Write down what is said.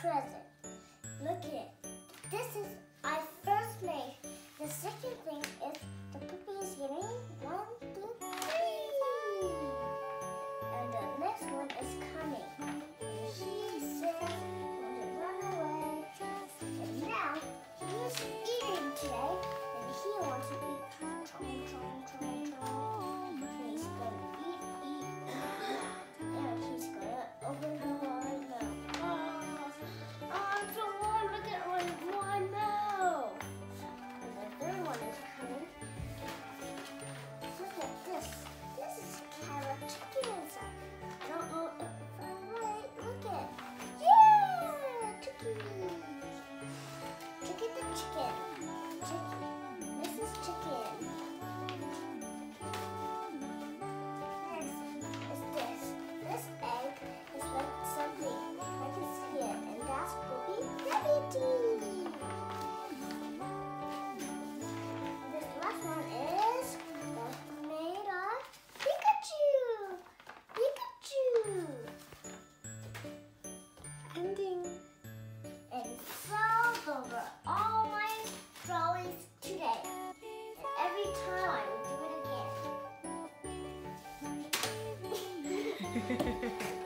present. Look at it. This is I first made. The second thing is the puppy is getting one, two, three. And the next one is coming. chicken. Chicken. This is chicken. Next is this. This egg is like something that is here, and that's Bobby Rabbit. Hehehehe